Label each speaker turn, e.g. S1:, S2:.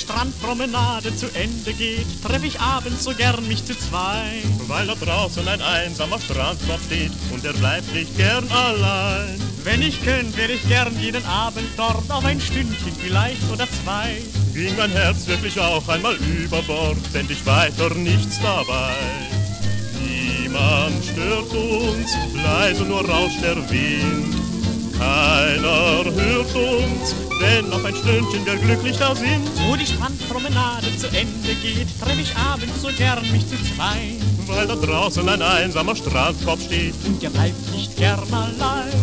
S1: die Strandpromenade zu Ende geht, treff ich abends so gern mich zu zwei.
S2: Weil da draußen ein einsamer Strandkorb steht und er bleibt nicht gern allein.
S1: Wenn ich könnte, wäre ich gern jeden Abend dort, auf ein Stündchen vielleicht oder zwei.
S2: Ging mein Herz wirklich auch einmal über Bord, fänd ich weiter nichts dabei. Niemand stört uns, leise nur rauscht der Wind. Keiner hört uns, wenn noch ein Stündchen wir glücklich da sind.
S1: Wo die Strandpromenade zu Ende geht, treff ich abends so gern mich zu zwei.
S2: Weil da draußen ein einsamer Strandkorb steht
S1: und ihr bleibt nicht gern allein.